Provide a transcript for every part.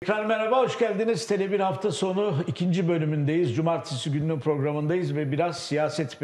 Tekrar merhaba, hoş geldiniz. Tele1 hafta sonu ikinci bölümündeyiz. Cumartesi gününün programındayız ve biraz siyaset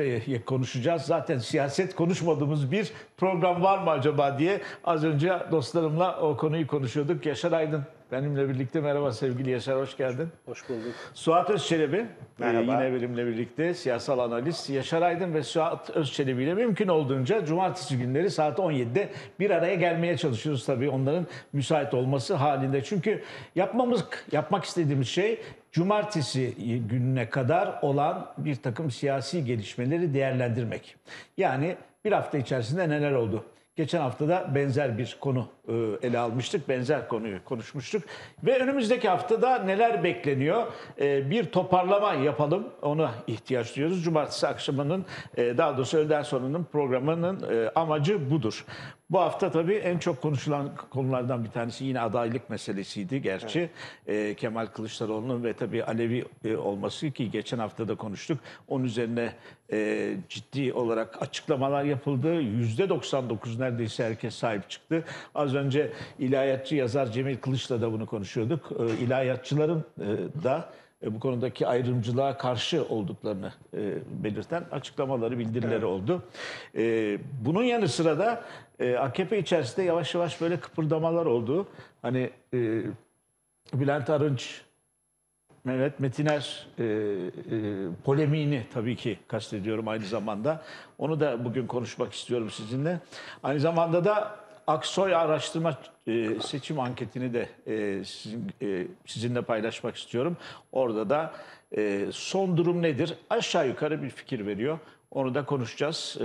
konuşacağız. Zaten siyaset konuşmadığımız bir program var mı acaba diye az önce dostlarımla o konuyu konuşuyorduk. Yaşar Aydın benimle birlikte. Merhaba sevgili Yaşar, hoş geldin. Hoş bulduk. Suat Özçelebi e, Merhaba. yine benimle birlikte siyasal analist Yaşar Aydın ve Suat Özçelebi ile mümkün olduğunca cumartesi günleri saat 17'de bir araya gelmeye çalışıyoruz tabii onların müsait olması halinde. Çünkü yapmamız yapmak istediğimiz şey cumartesi gününe kadar olan bir takım siyasi gelişmeleri değerlendirmek. Yani bir hafta içerisinde neler oldu? Geçen hafta da benzer bir konu e, ele almıştık. Benzer konuyu konuşmuştuk. Ve önümüzdeki haftada neler bekleniyor? E, Bir toparlama yapalım. Ona ihtiyaç duyuyoruz. Cumartesi akşamının e, daha doğrusu öğleden sonranın programının amacı budur. Bu hafta tabii en çok konuşulan konulardan bir tanesi yine adaylık meselesiydi gerçi. E, Kemal Kılıçdaroğlu'nun ve tabii Alevi e, olması ki geçen hafta da konuştuk. Onun üzerine e, ciddi olarak açıklamalar yapıldı. %99 neredeyse herkes sahip çıktı. Az önce ilahiyatçı yazar Cemil Kılıç'la da bunu konuşuyorduk. E, ilahiyatçıların e, da bu konudaki ayrımcılığa karşı olduklarını e, belirten açıklamaları, bildirileri oldu. E, bunun yanı sıra da e, AKP içerisinde yavaş yavaş böyle kıpırdamalar oldu. Hani e, Bülent Arınç, Mehmet Metiner e, e, polemiğini tabii ki kastediyorum aynı zamanda. Onu da bugün konuşmak istiyorum sizinle. Aynı zamanda da Aksoy araştırma e, seçim anketini de e, sizin, e, sizinle paylaşmak istiyorum. Orada da e, son durum nedir? Aşağı yukarı bir fikir veriyor. Onu da konuşacağız. E,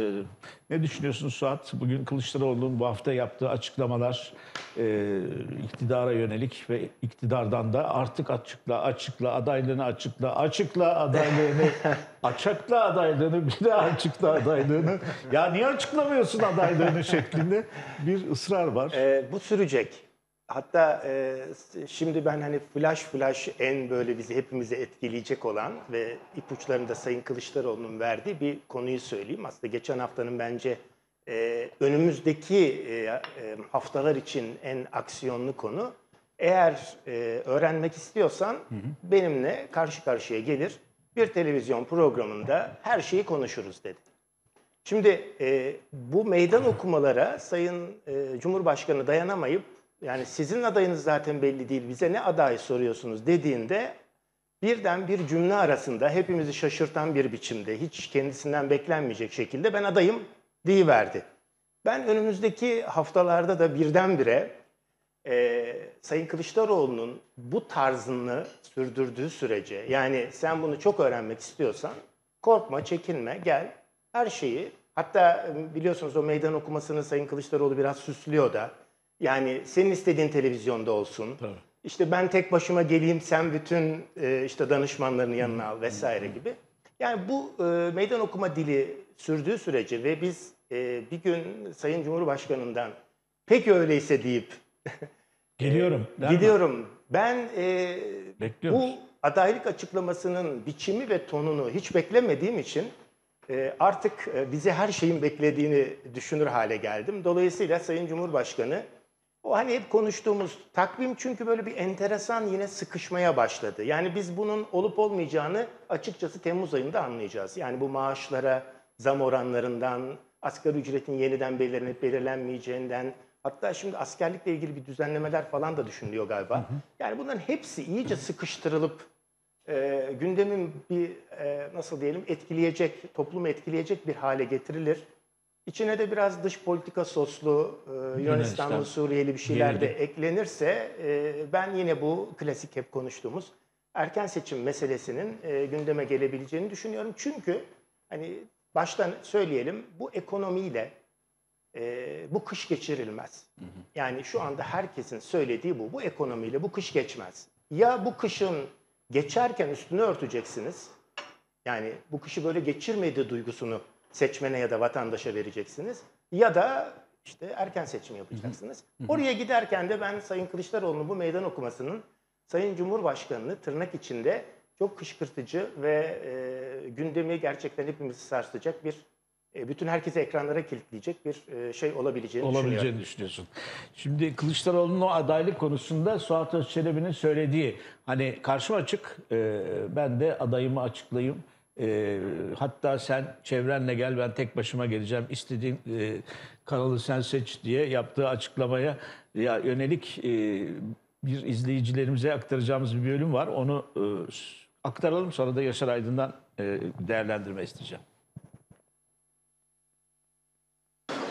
ne düşünüyorsun Suat? Bugün Kılıçdaroğlu'nun bu hafta yaptığı açıklamalar e, iktidara yönelik ve iktidardan da artık açıkla, açıkla, adaylığını açıkla, açıkla adaylığını, açıkla adaylığını, bir daha açıkla adaylığını. Ya niye açıklamıyorsun adaylığını şeklinde bir ısrar var. Ee, bu sürecek. Hatta e, şimdi ben hani flash flash en böyle bizi hepimizi etkileyecek olan ve ipuçlarını da Sayın Kılıçdaroğlu'nun verdiği bir konuyu söyleyeyim. Aslında geçen haftanın bence e, önümüzdeki e, e, haftalar için en aksiyonlu konu. Eğer e, öğrenmek istiyorsan benimle karşı karşıya gelir. Bir televizyon programında her şeyi konuşuruz dedi. Şimdi e, bu meydan okumalara Sayın e, Cumhurbaşkanı dayanamayıp yani sizin adayınız zaten belli değil bize ne aday soruyorsunuz dediğinde birden bir cümle arasında hepimizi şaşırtan bir biçimde hiç kendisinden beklenmeyecek şekilde ben adayım deyiverdi. Ben önümüzdeki haftalarda da birdenbire e, Sayın Kılıçdaroğlu'nun bu tarzını sürdürdüğü sürece yani sen bunu çok öğrenmek istiyorsan korkma, çekinme, gel her şeyi hatta e, biliyorsunuz o meydan okumasını Sayın Kılıçdaroğlu biraz süslüyor da yani senin istediğin televizyonda olsun. Tabii. İşte ben tek başıma geleyim sen bütün e, işte danışmanlarını yanına al vesaire gibi. Yani bu e, meydan okuma dili sürdüğü sürece ve biz e, bir gün Sayın Cumhurbaşkanı'ndan peki öyleyse deyip Geliyorum. mi? gidiyorum. Ben e, Bekliyoruz. bu adaylık açıklamasının biçimi ve tonunu hiç beklemediğim için e, artık e, bize her şeyin beklediğini düşünür hale geldim. Dolayısıyla Sayın Cumhurbaşkanı o hani hep konuştuğumuz takvim çünkü böyle bir enteresan yine sıkışmaya başladı. Yani biz bunun olup olmayacağını açıkçası Temmuz ayında anlayacağız. Yani bu maaşlara zam oranlarından, asgari ücretin yeniden belirlenip belirlenmeyeceğinden, hatta şimdi askerlikle ilgili bir düzenlemeler falan da düşünülüyor galiba. Yani bunların hepsi iyice sıkıştırılıp e, gündemin bir e, nasıl diyelim etkileyecek, toplumu etkileyecek bir hale getirilir. İçine de biraz dış politika soslu, e, Yunanistanlı, Suriyeli bir şeyler de eklenirse e, ben yine bu klasik hep konuştuğumuz erken seçim meselesinin e, gündeme gelebileceğini düşünüyorum. Çünkü hani baştan söyleyelim bu ekonomiyle e, bu kış geçirilmez. Yani şu anda herkesin söylediği bu. Bu ekonomiyle bu kış geçmez. Ya bu kışın geçerken üstünü örteceksiniz. Yani bu kışı böyle geçirmediği duygusunu seçmene ya da vatandaşa vereceksiniz. Ya da işte erken seçim yapacaksınız. Oraya giderken de ben Sayın Kılıçdaroğlu'nun bu meydan okumasının Sayın Cumhurbaşkanı'nı tırnak içinde çok kışkırtıcı ve e, gündemi gerçekten hepimizi sarsacak bir e, bütün herkesi ekranlara kilitleyecek bir e, şey olabileceğini olabileceğini düşünüyorsun. Şimdi Kılıçdaroğlu'nun o adaylık konusunda Suat Özçelebi'nin söylediği hani karşım açık e, ben de adayımı açıklayayım. E, hatta sen çevrenle gel ben tek başıma geleceğim istediğin e, kanalı sen seç diye yaptığı açıklamaya ya yönelik e, bir izleyicilerimize aktaracağımız bir bölüm var. Onu e, aktaralım sonra da Yaşar Aydın'dan e, değerlendirme isteyeceğim.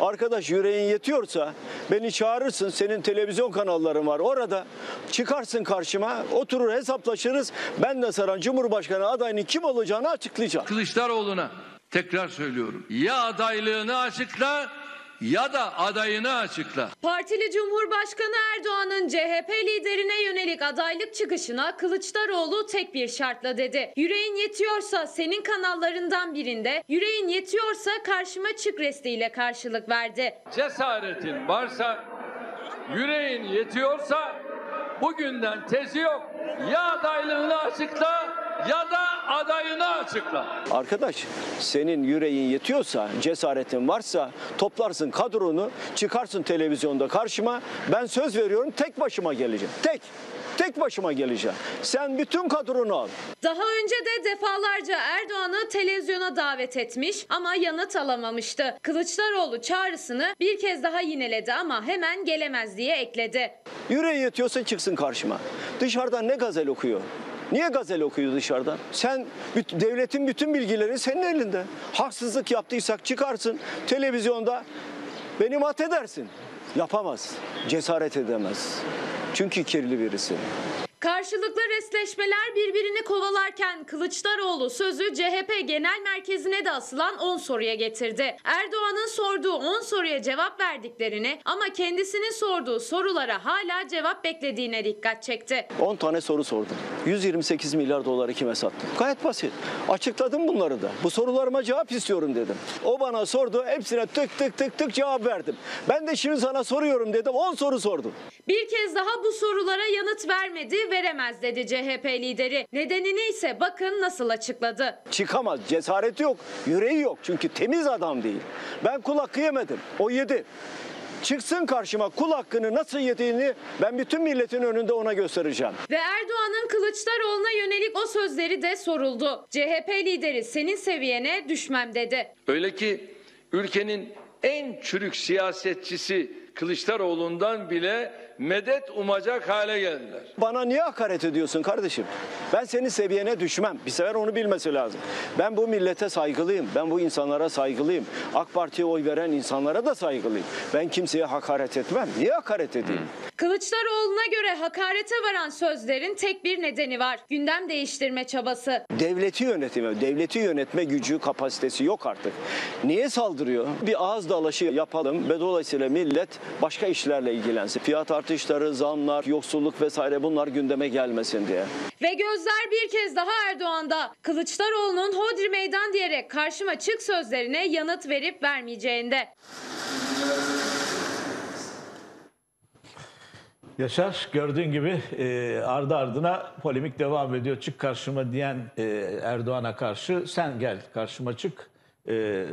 Arkadaş yüreğin yetiyorsa beni çağırırsın. Senin televizyon kanalların var. Orada çıkarsın karşıma. Oturur hesaplaşırız. Ben de sana Cumhurbaşkanı adayının kim olacağını açıklayacağım. Kılıçdaroğlu'na tekrar söylüyorum. Ya adaylığını açıkla ya da adayını açıkla. Partili Cumhurbaşkanı Erdoğan'ın CHP liderine yönelik adaylık çıkışına Kılıçdaroğlu tek bir şartla dedi. Yüreğin yetiyorsa senin kanallarından birinde, yüreğin yetiyorsa karşıma çık restiyle karşılık verdi. Cesaretin varsa, yüreğin yetiyorsa bugünden tezi yok. Ya adaylığını açıkla ya da adayını açıkla. Arkadaş senin yüreğin yetiyorsa, cesaretin varsa toplarsın kadronu, çıkarsın televizyonda karşıma. Ben söz veriyorum tek başıma geleceğim. Tek. Tek başıma geleceğim. Sen bütün kadronu al. Daha önce de defalarca Erdoğan'ı televizyona davet etmiş ama yanıt alamamıştı. Kılıçdaroğlu çağrısını bir kez daha yineledi ama hemen gelemez diye ekledi. Yüreği yetiyorsa çıksın karşıma. Dışarıdan ne gazel okuyor? Niye gazel okuyor dışarıdan? Sen devletin bütün bilgileri senin elinde. Haksızlık yaptıysak çıkarsın televizyonda beni mat edersin. Yapamaz. Cesaret edemez. Çünkü kirli birisi. Karşılıklı resleşmeler birbirini kovalarken Kılıçdaroğlu sözü CHP Genel Merkezi'ne de asılan 10 soruya getirdi. Erdoğan'ın sorduğu 10 soruya cevap verdiklerini ama kendisinin sorduğu sorulara hala cevap beklediğine dikkat çekti. 10 tane soru sordum. 128 milyar doları kime sattın? Gayet basit. Açıkladım bunları da. Bu sorularıma cevap istiyorum dedim. O bana sordu. Hepsine tık tık tık tık cevap verdim. Ben de şimdi sana soruyorum dedim. 10 soru sordum. Bir kez daha bu sorulara yanıt vermedi, veremez dedi CHP lideri. Nedenini ise bakın nasıl açıkladı. Çıkamaz. Cesareti yok. Yüreği yok. Çünkü temiz adam değil. Ben kul hakkı yemedim. O yedi. Çıksın karşıma kul hakkını nasıl yediğini ben bütün milletin önünde ona göstereceğim. Ve Erdoğan'ın Kılıçdaroğlu'na yönelik o sözleri de soruldu. CHP lideri senin seviyene düşmem dedi. Öyle ki ülkenin en çürük siyasetçisi Kılıçdaroğlu'ndan bile medet umacak hale geldiler. Bana niye hakaret ediyorsun kardeşim? Ben senin seviyene düşmem. Bir sefer onu bilmesi lazım. Ben bu millete saygılıyım. Ben bu insanlara saygılıyım. AK Parti'ye oy veren insanlara da saygılıyım. Ben kimseye hakaret etmem. Niye hakaret edeyim? Kılıçdaroğlu'na göre hakarete varan sözlerin tek bir nedeni var. Gündem değiştirme çabası. Devleti yönetimi, devleti yönetme gücü, kapasitesi yok artık. Niye saldırıyor? Bir ağız dalaşı yapalım ve dolayısıyla millet başka işlerle ilgilensin. Fiyat artışları, zamlar, yoksulluk vesaire bunlar gündeme gelmesin diye. Ve gözler bir kez daha Erdoğan'da. Kılıçdaroğlu'nun hodri meydan diyerek karşıma çık sözlerine yanıt verip vermeyeceğinde. Yaşar gördüğün gibi e, ardı ardına polemik devam ediyor. Çık karşıma diyen e, Erdoğan'a karşı sen gel karşıma çık e,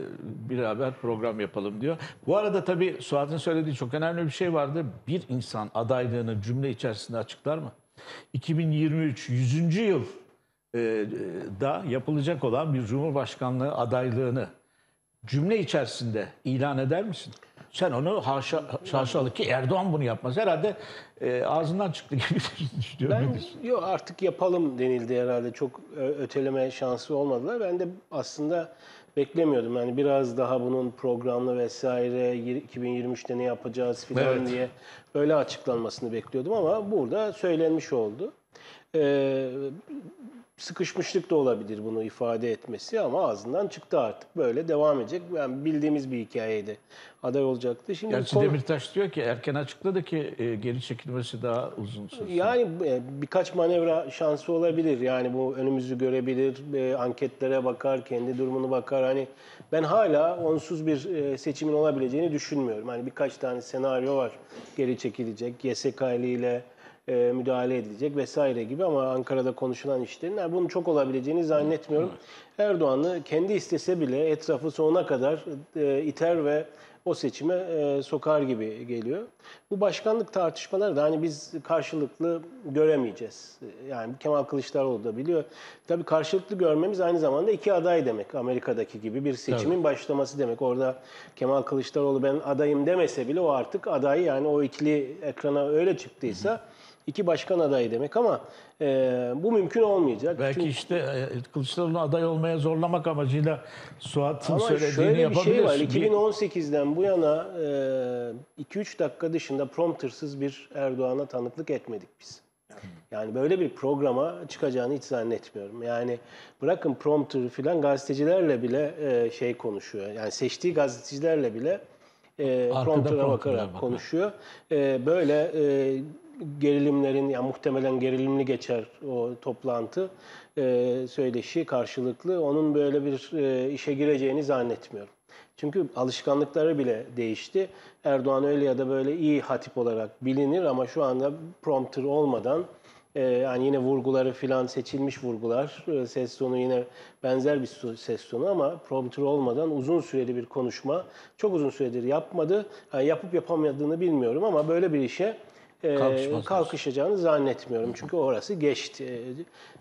beraber program yapalım diyor. Bu arada tabii Suat'ın söylediği çok önemli bir şey vardı. Bir insan adaylığını cümle içerisinde açıklar mı? 2023 100. yıl e, da yapılacak olan bir cumhurbaşkanlığı adaylığını cümle içerisinde ilan eder misin? Sen onu haşa, ki Erdoğan bunu yapmaz. Herhalde e, ağzından çıktı gibi düşünüyorum. Ben yok artık yapalım denildi herhalde. Çok öteleme şansı olmadılar. Ben de aslında beklemiyordum. Yani biraz daha bunun programlı vesaire yir- 2023'te ne yapacağız filan Evet. diye böyle açıklanmasını bekliyordum ama burada söylenmiş oldu. Ee, sıkışmışlık da olabilir bunu ifade etmesi ama ağzından çıktı artık. Böyle devam edecek. Yani bildiğimiz bir hikayeydi. Aday olacaktı. Şimdi Gerçi konu- Demirtaş diyor ki erken açıkladı ki e, geri çekilmesi daha uzun sürsün. Yani e, birkaç manevra şansı olabilir. Yani bu önümüzü görebilir, e, anketlere bakar, kendi durumunu bakar. Hani ben hala onsuz bir e, seçimin olabileceğini düşünmüyorum. Hani birkaç tane senaryo var. Geri çekilecek, YSK ile e, müdahale edilecek vesaire gibi ama Ankara'da konuşulan işlerin yani bunun çok olabileceğini zannetmiyorum. Erdoğan'ı kendi istese bile etrafı sonuna kadar e, iter ve o seçime e, sokar gibi geliyor. Bu başkanlık tartışmaları da hani biz karşılıklı göremeyeceğiz. Yani Kemal Kılıçdaroğlu da biliyor. Tabii karşılıklı görmemiz aynı zamanda iki aday demek. Amerika'daki gibi bir seçimin başlaması demek. Orada Kemal Kılıçdaroğlu ben adayım demese bile o artık aday yani o ikili ekrana öyle çıktıysa iki başkan adayı demek ama e, bu mümkün olmayacak. Belki Çünkü- işte e, Kılıçdaroğlu'nu aday olmaya zorlamak amacıyla Suat'ın Ama söylediğini şöyle bir yapabilir. şey var. Bir- 2018'den bu yana 2-3 dakika dışında promptersız bir Erdoğan'a tanıklık etmedik biz. Yani böyle bir programa çıkacağını hiç zannetmiyorum. Yani bırakın prompter filan gazetecilerle bile e, şey konuşuyor. Yani seçtiği gazetecilerle bile e, prompter'a bakarak bakıyor. konuşuyor. E, böyle e, gerilimlerin, yani muhtemelen gerilimli geçer o toplantı, e, söyleşi karşılıklı. Onun böyle bir e, işe gireceğini zannetmiyorum. Çünkü alışkanlıkları bile değişti. Erdoğan öyle ya da böyle iyi hatip olarak bilinir ama şu anda prompter olmadan e, yani yine vurguları filan seçilmiş vurgular, e, ses tonu yine benzer bir ses tonu ama prompter olmadan uzun süreli bir konuşma çok uzun süredir yapmadı. Yani yapıp yapamadığını bilmiyorum ama böyle bir işe Kalkışmaz kalkışacağını zannetmiyorum. Çünkü orası geçti.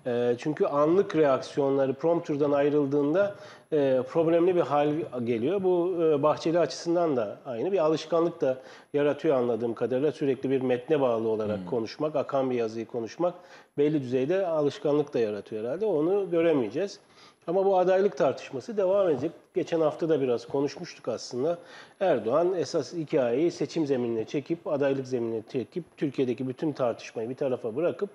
E, çünkü anlık reaksiyonları prompterdan ayrıldığında e, problemli bir hal geliyor. Bu e, Bahçeli açısından da aynı bir alışkanlık da yaratıyor anladığım kadarıyla. Sürekli bir metne bağlı olarak konuşmak, akan bir yazıyı konuşmak belli düzeyde alışkanlık da yaratıyor herhalde. Onu göremeyeceğiz. Ama bu adaylık tartışması devam edecek. Geçen hafta da biraz konuşmuştuk aslında. Erdoğan esas hikayeyi seçim zeminine çekip, adaylık zeminine çekip, Türkiye'deki bütün tartışmayı bir tarafa bırakıp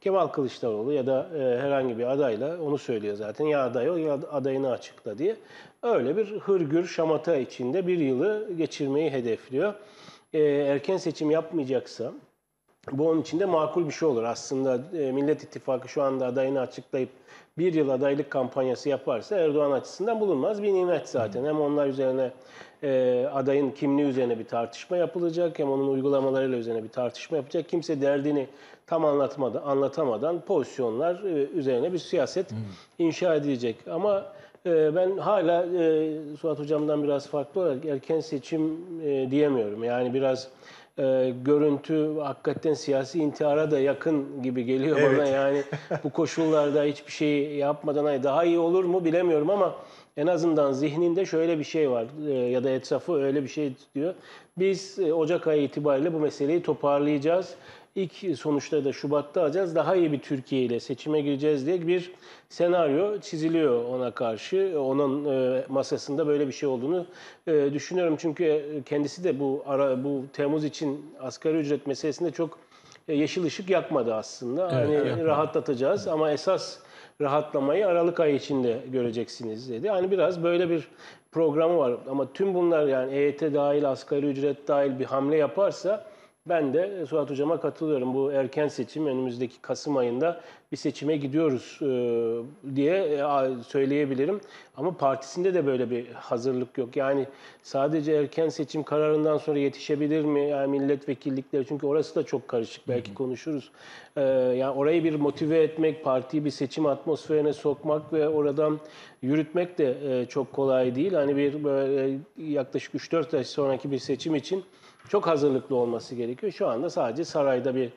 Kemal Kılıçdaroğlu ya da e, herhangi bir adayla onu söylüyor zaten ya aday ol ya adayını açıkla diye. Öyle bir hırgür şamata içinde bir yılı geçirmeyi hedefliyor. E, erken seçim yapmayacaksa bu onun için de makul bir şey olur. Aslında e, Millet İttifakı şu anda adayını açıklayıp bir yıl adaylık kampanyası yaparsa Erdoğan açısından bulunmaz bir nimet zaten. Hem onlar üzerine e, adayın kimliği üzerine bir tartışma yapılacak hem onun uygulamalarıyla üzerine bir tartışma yapacak. Kimse derdini tam anlatmadan, anlatamadan pozisyonlar e, üzerine bir siyaset inşa edilecek. Ama e, ben hala e, Suat Hocam'dan biraz farklı olarak erken seçim e, diyemiyorum. Yani biraz e, görüntü hakikaten siyasi intihara da yakın gibi geliyor bana. Yani bu koşullarda hiçbir şey yapmadan hani daha iyi olur mu bilemiyorum ama en azından zihninde şöyle bir şey var e, ya da etrafı öyle bir şey diyor. Biz e, Ocak ayı itibariyle bu meseleyi toparlayacağız. İlk sonuçları da Şubat'ta alacağız. Daha iyi bir Türkiye ile seçime gireceğiz diye bir senaryo çiziliyor ona karşı. Onun e, masasında böyle bir şey olduğunu e, düşünüyorum. Çünkü kendisi de bu ara bu Temmuz için asgari ücret meselesinde çok e, yeşil ışık yakmadı aslında. hani yakmadı. rahatlatacağız ama esas rahatlamayı Aralık ayı içinde göreceksiniz dedi. Hani biraz böyle bir programı var ama tüm bunlar yani EYT dahil, asgari ücret dahil bir hamle yaparsa ben de Suat Hocam'a katılıyorum. Bu erken seçim önümüzdeki Kasım ayında bir seçime gidiyoruz e, diye e, söyleyebilirim. Ama partisinde de böyle bir hazırlık yok. Yani sadece erken seçim kararından sonra yetişebilir mi? Yani milletvekillikleri çünkü orası da çok karışık. Belki konuşuruz. E, yani orayı bir motive etmek, partiyi bir seçim atmosferine sokmak ve oradan yürütmek de e, çok kolay değil. Hani bir böyle yaklaşık 3-4 ay sonraki bir seçim için çok hazırlıklı olması gerekiyor. Şu anda sadece sarayda bir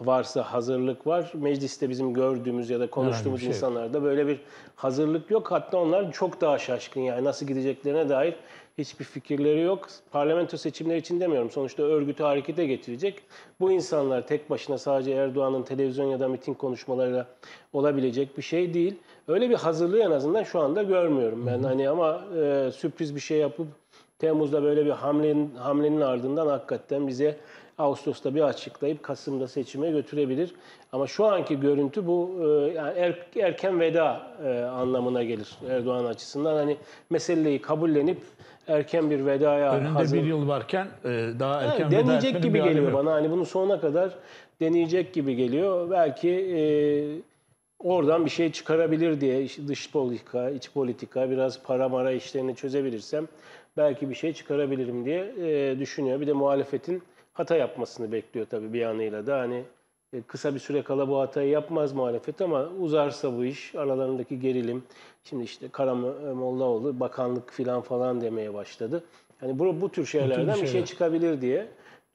varsa hazırlık var. Mecliste bizim gördüğümüz ya da konuştuğumuz şey yok. insanlarda böyle bir hazırlık yok. Hatta onlar çok daha şaşkın yani nasıl gideceklerine dair hiçbir fikirleri yok. Parlamento seçimleri için demiyorum. Sonuçta örgütü harekete getirecek. Bu insanlar tek başına sadece Erdoğan'ın televizyon ya da miting konuşmalarıyla olabilecek bir şey değil. Öyle bir hazırlığı en azından şu anda görmüyorum ben. Hani ama e, sürpriz bir şey yapıp Temmuz'da böyle bir hamlenin, hamlenin ardından hakikaten bize Ağustos'ta bir açıklayıp Kasım'da seçime götürebilir. Ama şu anki görüntü bu e, yani er- erken veda e, anlamına gelir Erdoğan açısından. Hani meseleyi kabullenip erken bir vedaya Önünde hazır. bir yıl varken e, daha erken veda deneyecek gibi geliyor bana. Hani bunu sonuna kadar deneyecek gibi geliyor. Belki e, oradan bir şey çıkarabilir diye dış politika, iç politika, biraz para mara işlerini çözebilirsem belki bir şey çıkarabilirim diye e, düşünüyor. Bir de muhalefetin hata yapmasını bekliyor tabii bir yanıyla da hani E, Kısa bir süre kala bu hatayı yapmaz muhalefet ama uzarsa bu iş aralarındaki gerilim şimdi işte Karamollaoğlu bakanlık filan falan demeye başladı. Hani bu, bu tür şeylerden bir şey çıkabilir diye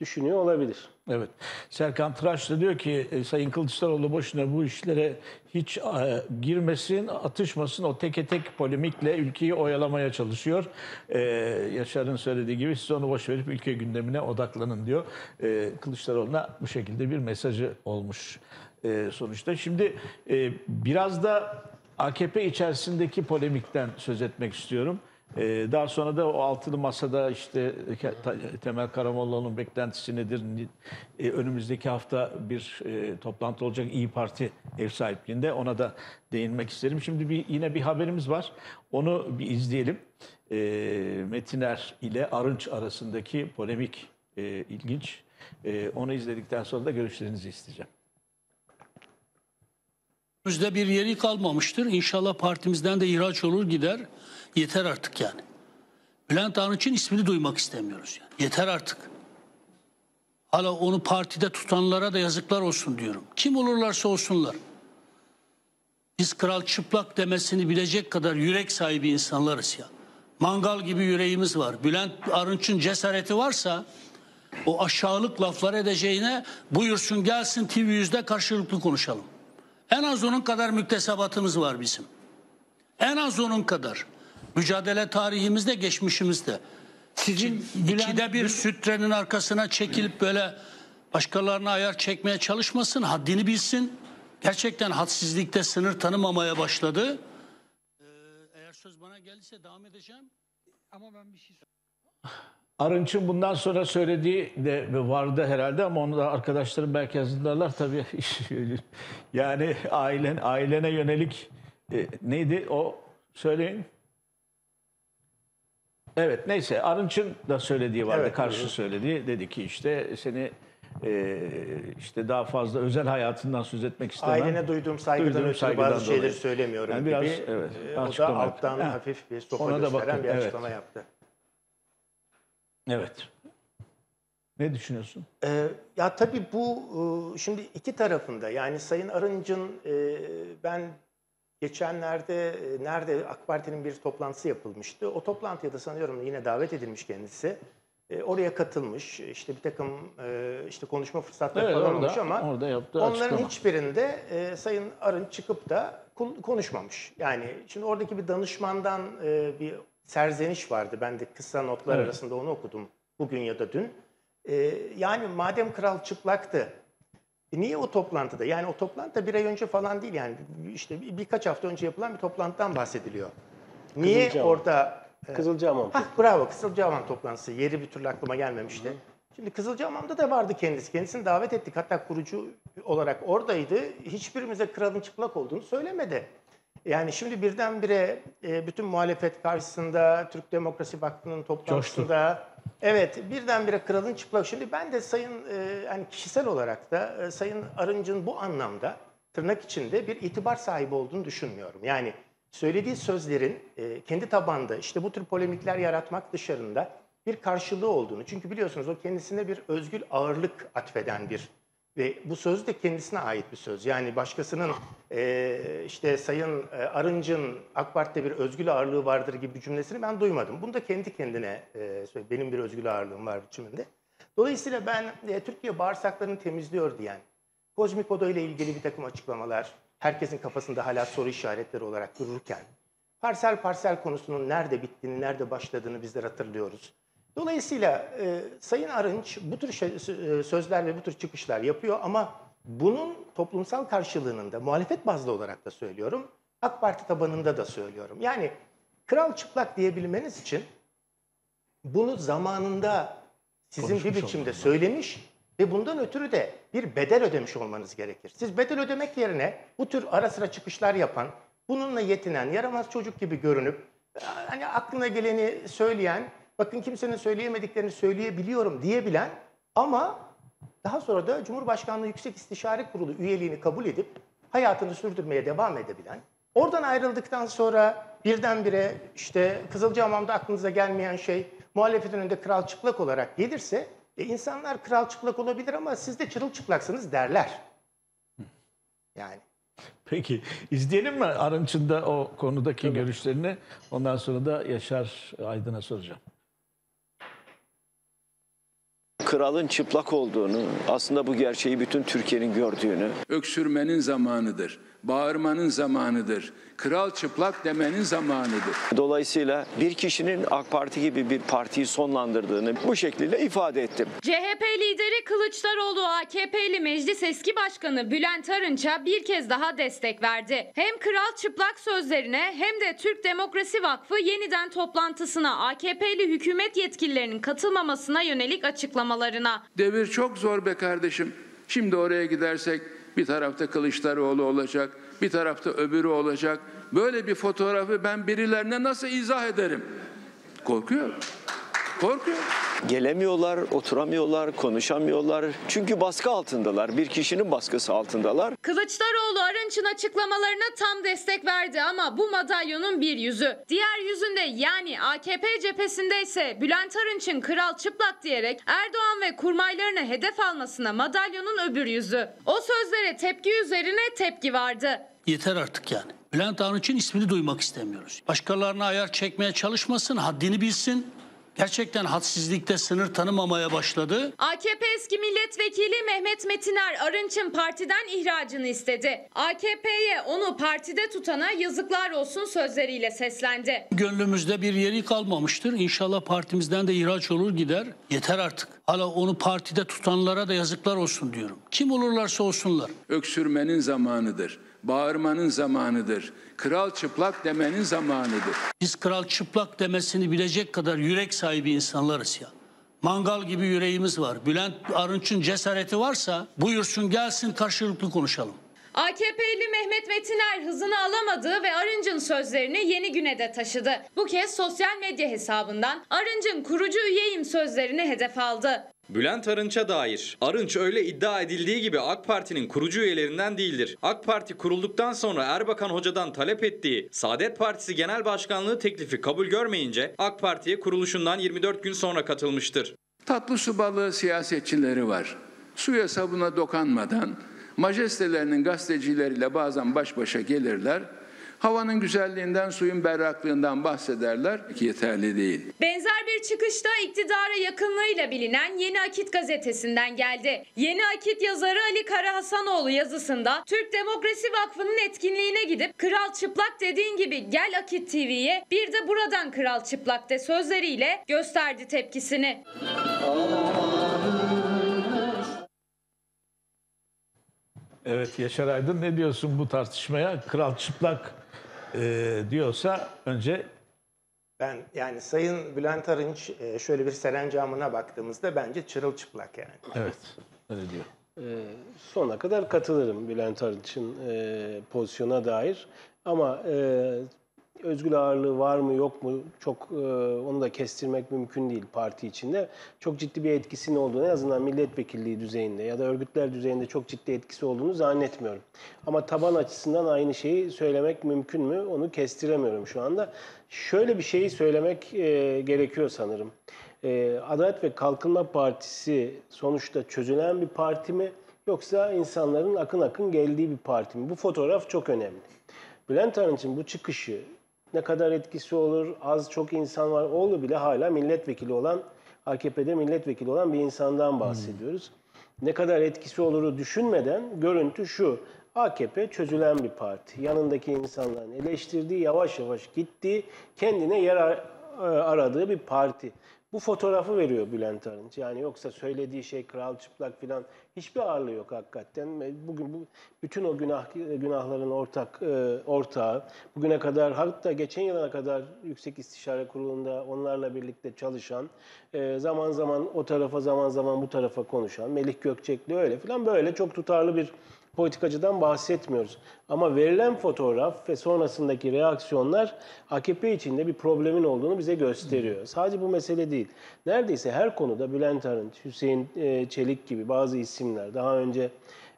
düşünüyor olabilir. Evet. Serkan Tıraş da diyor ki e, Sayın Kılıçdaroğlu boşuna bu işlere hiç e, girmesin, atışmasın. O teke tek polemikle ülkeyi oyalamaya çalışıyor. E, Yaşar'ın söylediği gibi siz onu boş verip ülke gündemine odaklanın diyor. E, Kılıçdaroğlu'na bu şekilde bir mesajı olmuş e, sonuçta. Şimdi e, biraz da AKP içerisindeki polemikten söz etmek istiyorum. Ee, daha sonra da o altılı masada işte Temel Karamollaoğlu'nun beklentisi nedir? Ee, önümüzdeki hafta bir e, toplantı olacak İyi Parti ev sahipliğinde. Ona da değinmek isterim. Şimdi bir yine bir haberimiz var. Onu bir izleyelim. Ee, Metiner ile Arınç arasındaki polemik e, ilginç. Ee, onu izledikten sonra da görüşlerinizi isteyeceğim. Bizde bir yeri kalmamıştır. İnşallah partimizden de ihraç olur gider. Yeter artık yani. Bülent Arınç'ın ismini duymak istemiyoruz yani. Yeter artık. Hala onu partide tutanlara da yazıklar olsun diyorum. Kim olurlarsa olsunlar. Biz kral çıplak demesini bilecek kadar yürek sahibi insanlarız ya. Mangal gibi yüreğimiz var. Bülent Arınç'ın cesareti varsa o aşağılık laflar edeceğine buyursun gelsin TV yüzde karşılıklı konuşalım. En az onun kadar müktesebatımız var bizim. En az onun kadar. Mücadele tarihimizde, geçmişimizde. Sizin İkide bir sütrenin arkasına çekilip böyle başkalarına ayar çekmeye çalışmasın, haddini bilsin. Gerçekten hadsizlikte sınır tanımamaya başladı. Ee, eğer söz bana gelirse devam edeceğim. Ama ben bir şey Arınç'ın bundan sonra söylediği de vardı herhalde ama onu da arkadaşlarım belki hazırlarlar tabii. yani ailen ailene yönelik e, neydi o söyleyin. Evet neyse Arınç'ın da söylediği vardı. Evet, karşı buyurun. söylediği dedi ki işte seni e, işte daha fazla özel hayatından söz etmek istemem. Ailene duyduğum saygıdan Duyduğum ötürü saygıdan bazı şeyleri dolayı. söylemiyorum Yani gibi. biraz, evet, o da yaptı. alttan Ha. hafif bir sopa Ona da gösteren bakın, bir evet. açıklama yaptı. Evet. Ne düşünüyorsun? Ee, ya tabii bu e, şimdi iki tarafında yani Sayın Arınç'ın e, ben geçenlerde e, nerede AK Parti'nin bir toplantısı yapılmıştı. O toplantıya da sanıyorum yine davet edilmiş kendisi. E, oraya katılmış. işte bir takım e, işte konuşma fırsatları Evet falan orada, olmuş ama orada yaptığı onların açıklama. hiçbirinde e, Sayın Arınç çıkıp da kon- konuşmamış. Yani şimdi oradaki bir danışmandan e, bir serzeniş vardı. Ben de kısa notlar Evet. arasında onu okudum bugün ya da dün. E, yani madem kral çıplaktı, e, niye o toplantıda? Yani o toplantı bir ay önce falan değil yani işte bir- birkaç hafta önce yapılan bir toplantıdan bahsediliyor. Niye Kızılcahamam. orada Kızılcahamam. Hah bravo Kızılcahamam toplantısı. Yeri bir türlü aklıma gelmemişti. Şimdi Kızılcahamam'da da vardı kendisi. Kendisini davet ettik. Hatta kurucu olarak oradaydı. Hiçbirimize kralın çıplak olduğunu söylemedi. Yani şimdi birdenbire e, bütün muhalefet karşısında Türk Demokrasi Vakfı'nın toplantısında evet birdenbire kralın çıplak. Şimdi ben de sayın e, hani kişisel olarak da e, sayın Arınç'ın bu anlamda tırnak içinde bir itibar sahibi olduğunu düşünmüyorum. Yani söylediği sözlerin e, kendi tabanda işte bu tür polemikler yaratmak dışarında bir karşılığı olduğunu. Çünkü biliyorsunuz o kendisine bir özgül ağırlık atfeden bir ve bu söz de kendisine ait bir söz. Yani başkasının e, işte Sayın e, Arınç'ın AK Parti'de bir özgül ağırlığı vardır gibi cümlesini ben duymadım. Bunu da kendi kendine e. Benim bir özgül ağırlığım var biçiminde. Dolayısıyla ben e, Türkiye bağırsaklarını temizliyor diyen, kozmik oda ile ilgili bir takım açıklamalar herkesin kafasında hala soru işaretleri olarak dururken, parsel parsel konusunun nerede bittiğini, nerede başladığını bizler hatırlıyoruz. Dolayısıyla e, Sayın Arınç bu tür şey- e, sözler ve bu tür çıkışlar yapıyor ama bunun toplumsal karşılığının da muhalefet bazlı olarak da söylüyorum, AK Parti tabanında da söylüyorum. Yani kral çıplak diyebilmeniz için bunu zamanında sizin bir Konuşmuş biçimde söylemiş ve bundan ötürü de bir bedel ödemiş olmanız gerekir. Siz bedel ödemek yerine bu tür ara sıra çıkışlar yapan, bununla yetinen, yaramaz çocuk gibi görünüp hani aklına geleni söyleyen, bakın kimsenin söyleyemediklerini söyleyebiliyorum diyebilen ama daha sonra da Cumhurbaşkanlığı Yüksek İstişare Kurulu üyeliğini kabul edip hayatını sürdürmeye devam edebilen, oradan ayrıldıktan sonra birdenbire işte Kızılcahamam'da aklınıza gelmeyen şey muhalefetin önünde kral çıplak olarak gelirse e, insanlar kral çıplak olabilir ama siz de çırılçıplaksınız derler. Yani Peki izleyelim mi Arınç'ın da o konudaki görüşlerini? Ondan sonra da Yaşar Aydın'a soracağım. Kralın çıplak olduğunu, aslında bu gerçeği bütün Türkiye'nin gördüğünü, öksürmenin zamanıdır. Bağırmanın zamanıdır. Kral çıplak demenin zamanıdır. dolayısıyla bir kişinin AK Parti gibi bir partiyi sonlandırdığını bu şekliyle ifade ettim. CHP lideri Kılıçdaroğlu AKP'li Meclis Eski Başkanı Bülent Arınç'a bir kez daha destek verdi. Hem kral çıplak sözlerine hem de Türk Demokrasi Vakfı yeniden toplantısına AKP'li hükümet yetkililerinin katılmamasına yönelik açıklamalarına. Devir çok zor be kardeşim. Şimdi oraya gidersek bir tarafta Kılıçdaroğlu olacak, bir tarafta öbürü olacak. Böyle bir fotoğrafı ben birilerine nasıl izah ederim? Korkuyor. Korkuyor. Gelemiyorlar, oturamıyorlar, konuşamıyorlar. Çünkü baskı altındalar. Bir kişinin baskısı altındalar. Kılıçdaroğlu Arınç'ın açıklamalarına tam destek verdi ama bu madalyonun bir yüzü. Diğer yüzünde yani AKP cephesinde ise Bülent Arınç'ın kral çıplak diyerek Erdoğan ve kurmaylarını hedef almasına madalyonun öbür yüzü. O sözlere tepki üzerine tepki vardı. Yeter artık yani. Bülent Arınç'ın ismini duymak istemiyoruz. Başkalarına ayar çekmeye çalışmasın, haddini bilsin. Gerçekten hadsizlikte sınır tanımamaya başladı. AKP eski milletvekili Mehmet Metiner Arınç'ın partiden ihracını istedi. AKP'ye onu partide tutana yazıklar olsun sözleriyle seslendi. Gönlümüzde bir yeri kalmamıştır. İnşallah partimizden de ihraç olur gider. Yeter artık. Hala onu partide tutanlara da yazıklar olsun diyorum. Kim olurlarsa olsunlar. Öksürmenin zamanıdır. Bağırmanın zamanıdır. Kral çıplak demenin zamanıdır. Biz kral çıplak demesini bilecek kadar yürek sahibi insanlarız ya. Mangal gibi yüreğimiz var. Bülent Arınç'ın cesareti varsa buyursun gelsin karşılıklı konuşalım. AKP'li Mehmet Metiner hızını alamadı ve Arınç'ın sözlerini yeni güne de taşıdı. Bu kez sosyal medya hesabından Arınç'ın kurucu üyeyim sözlerini hedef aldı. Bülent Arınç'a dair. Arınç öyle iddia edildiği gibi AK Parti'nin kurucu üyelerinden değildir. AK Parti kurulduktan sonra Erbakan Hoca'dan talep ettiği Saadet Partisi Genel Başkanlığı teklifi kabul görmeyince AK Parti'ye kuruluşundan 24 gün sonra katılmıştır. Tatlı su balığı siyasetçileri var. Suya sabuna dokanmadan majestelerinin gazetecileriyle bazen baş başa gelirler. Havanın güzelliğinden, suyun berraklığından bahsederler ki yeterli değil. Benzer bir çıkışta iktidara yakınlığıyla bilinen Yeni Akit gazetesinden geldi. Yeni Akit yazarı Ali Kara Hasanoğlu yazısında Türk Demokrasi Vakfı'nın etkinliğine gidip Kral Çıplak dediğin gibi gel Akit TV'ye bir de buradan Kral Çıplak de sözleriyle gösterdi tepkisini. Evet Yaşar Aydın ne diyorsun bu tartışmaya? Kral çıplak e, diyorsa önce ben yani Sayın Bülent Arınç e, şöyle bir serencamına baktığımızda bence çırılçıplak yani. evet öyle diyor. Ee, sonuna kadar katılırım Bülent Arınç'ın e, pozisyona dair. Ama e, özgür ağırlığı var mı yok mu çok e, onu da kestirmek mümkün değil parti içinde. Çok ciddi bir etkisinin olduğunu en azından milletvekilliği düzeyinde ya da örgütler düzeyinde çok ciddi etkisi olduğunu zannetmiyorum. Ama taban açısından aynı şeyi söylemek mümkün mü onu kestiremiyorum şu anda. Şöyle bir şeyi söylemek e, gerekiyor sanırım. E, Adalet ve Kalkınma Partisi sonuçta çözülen bir parti mi yoksa insanların akın akın geldiği bir parti mi? Bu fotoğraf çok önemli. Bülent Arınç'ın bu çıkışı ne kadar etkisi olur, az çok insan var, oğlu bile hala milletvekili olan, AKP'de milletvekili olan bir insandan bahsediyoruz. Ne kadar etkisi oluru düşünmeden görüntü şu, AKP çözülen bir parti. Yanındaki insanların eleştirdiği, yavaş yavaş gittiği, kendine yer e, aradığı bir parti. Bu fotoğrafı veriyor Bülent Arınç. Yani yoksa söylediği şey kral çıplak falan hiçbir ağırlığı yok hakikaten. Ve Bugün bu bütün o günah günahların ortak e, ortağı. Bugüne kadar hatta geçen yıla kadar Yüksek İstişare Kurulu'nda onlarla birlikte çalışan, e, zaman zaman o tarafa zaman zaman bu tarafa konuşan Melih Gökçekli öyle falan böyle çok tutarlı bir politikacıdan bahsetmiyoruz. Ama verilen fotoğraf ve sonrasındaki reaksiyonlar AKP içinde bir problemin olduğunu bize gösteriyor. Sadece bu mesele değil. Neredeyse her konuda Bülent Arınç, Hüseyin e, Çelik gibi bazı isimler, daha önce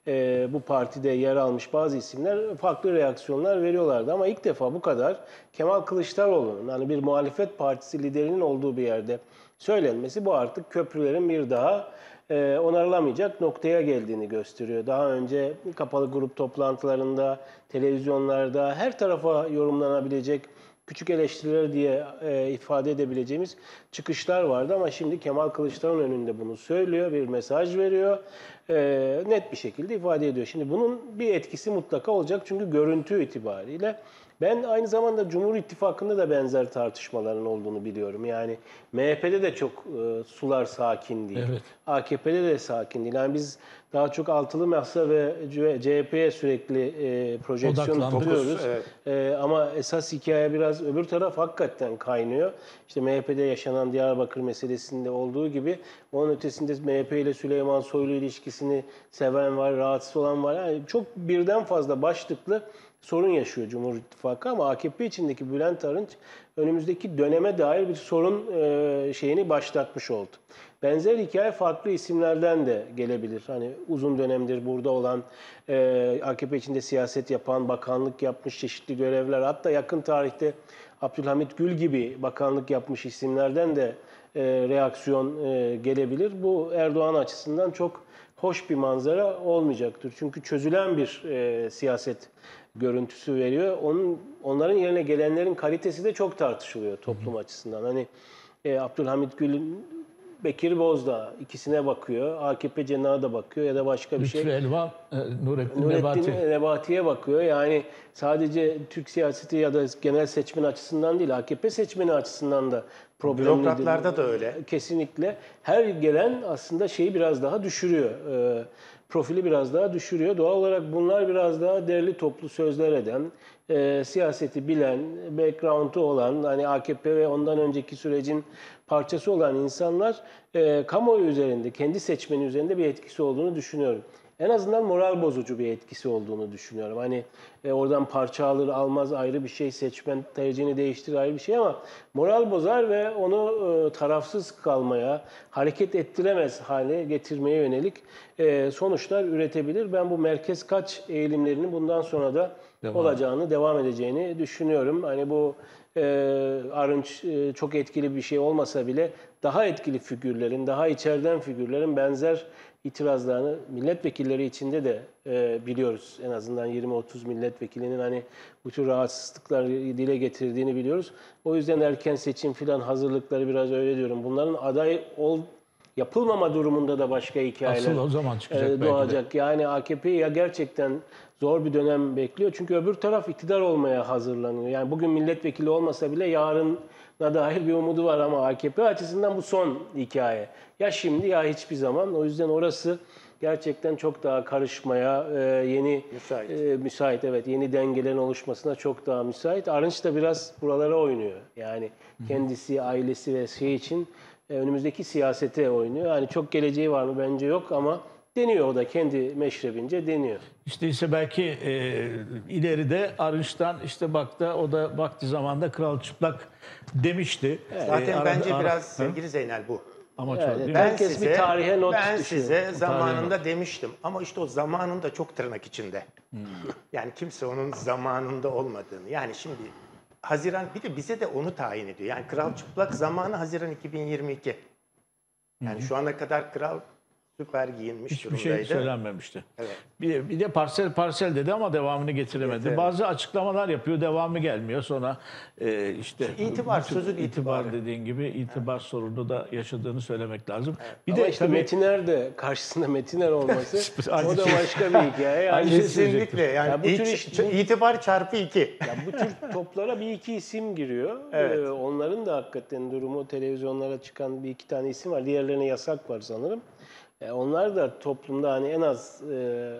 e, bu partide yer almış bazı isimler farklı reaksiyonlar veriyorlardı. Ama ilk defa bu kadar Kemal Kılıçdaroğlu'nun hani bir muhalefet partisi liderinin olduğu bir yerde söylenmesi bu artık köprülerin bir daha e, onarılamayacak noktaya geldiğini gösteriyor. Daha önce kapalı grup toplantılarında, televizyonlarda her tarafa yorumlanabilecek küçük eleştiriler diye e, ifade edebileceğimiz çıkışlar vardı ama şimdi Kemal Kılıçdaroğlu önünde bunu söylüyor, bir mesaj veriyor, e, net bir şekilde ifade ediyor. Şimdi bunun bir etkisi mutlaka olacak çünkü görüntü itibariyle ben aynı zamanda Cumhur İttifakı'nda da benzer tartışmaların olduğunu biliyorum. Yani MHP'de de çok e, sular sakin değil. Evet. AKP'de de sakin değil. Yani biz daha çok altılı masa ve CHP'ye sürekli e, projeksiyon tutuyoruz. Evet. E, ama esas hikaye biraz öbür taraf hakikaten kaynıyor. İşte MHP'de yaşanan Diyarbakır meselesinde olduğu gibi onun ötesinde MHP ile Süleyman Soylu ilişkisini seven var, rahatsız olan var. Yani çok birden fazla başlıklı sorun yaşıyor Cumhur İttifakı ama AKP içindeki Bülent Arınç önümüzdeki döneme dair bir sorun e, şeyini başlatmış oldu. Benzer hikaye farklı isimlerden de gelebilir. Hani uzun dönemdir burada olan, e, AKP içinde siyaset yapan, bakanlık yapmış çeşitli görevler, hatta yakın tarihte Abdülhamit Gül gibi bakanlık yapmış isimlerden de e, reaksiyon gelebilir. Bu Erdoğan açısından çok hoş bir manzara olmayacaktır. Çünkü çözülen bir e, siyaset görüntüsü veriyor. Onun onların yerine gelenlerin kalitesi de çok tartışılıyor toplum açısından. Hani e, Abdülhamit Gül'ün Bekir Bozdağ ikisine bakıyor. AKP cenahı da bakıyor ya da başka bir şey. Lütfü Elvan, e, Nurettin, Nurettin Nebati. Nebati'ye bakıyor. Yani sadece Türk siyaseti ya da genel seçmen açısından değil, AKP seçmeni açısından da problemli. Bürokratlarda da öyle. Kesinlikle. Her gelen aslında şeyi biraz daha düşürüyor. Ee, profili biraz daha düşürüyor. Doğal olarak bunlar biraz daha derli toplu sözler eden, e, siyaseti bilen, background'u olan, hani AKP ve ondan önceki sürecin parçası olan insanlar e, kamuoyu üzerinde, kendi seçmeni üzerinde bir etkisi olduğunu düşünüyorum. En azından moral bozucu bir etkisi olduğunu düşünüyorum. Hani e, oradan parça alır almaz ayrı bir şey, seçmen tercihini değiştirir ayrı bir şey ama moral bozar ve onu e, tarafsız kalmaya, hareket ettiremez hale getirmeye yönelik e, sonuçlar üretebilir. Ben bu merkez kaç eğilimlerinin bundan sonra da Devam. olacağını, devam edeceğini düşünüyorum. Hani bu e, Arınç e, çok etkili bir şey olmasa bile daha etkili figürlerin, daha içeriden figürlerin benzer itirazlarını milletvekilleri içinde de e, biliyoruz. En azından 20-30 milletvekilinin hani bu tür rahatsızlıklar dile getirdiğini biliyoruz. O yüzden erken seçim filan hazırlıkları biraz öyle diyorum. Bunların aday ol yapılmama durumunda da başka hikayeler Asıl o zaman çıkacak e, doğacak. Yani AKP ya gerçekten zor bir dönem bekliyor. Çünkü öbür taraf iktidar olmaya hazırlanıyor. Yani bugün milletvekili olmasa bile yarına dair bir umudu var ama AKP açısından bu son hikaye. Ya şimdi ya hiçbir zaman. O yüzden orası gerçekten çok daha karışmaya, e, yeni Müsait. e, müsait evet yeni dengelerin oluşmasına çok daha müsait. Arınç da biraz buralara oynuyor. Yani kendisi, ailesi ve şey için e, önümüzdeki siyasete oynuyor. Yani çok geleceği var mı bence yok ama deniyor o da kendi meşrebince deniyor. İşte ise belki e, ileride Arınç'tan işte bak da o da vakti zamanda Kral Çıplak demişti. Zaten E, ara- bence ara- biraz sevgili Zeynel bu. Amaç Evet, mi? ben- Herkes bir tarihe not ben size O zamanında demiştim ama işte o zamanında çok tırnak içinde. Hmm. Yani kimse onun zamanında olmadığını. Yani şimdi Haziran bir de bize de onu tayin ediyor. Yani Kral Çıplak zamanı Haziran 2022. Yani şu ana kadar Kral süper giyinmiş Hiçbir şey durumdaydı. söylenmemişti. Evet. Bir de, bir de parsel parsel dedi ama devamını getiremedi. Getiremedi. Bazı açıklamalar yapıyor, devamı gelmiyor. Sonra e, işte İtibar, sözün itibar itibarı. dediğin gibi itibar sorunu da yaşadığını söylemek lazım. Bir Ama de işte tabii Metiner de karşısında Metiner olması o da şey. başka bir hikaye. Yani Aynı şey Kesinlikle. Yani Ya bu tür iş- itibar çarpı iki. Ya bu tür toplara bir iki isim giriyor. Evet. Ee, onların da hakikaten durumu televizyonlara çıkan bir iki tane isim var. Diğerlerine yasak var sanırım. Ee, onlar da toplumda hani en az e,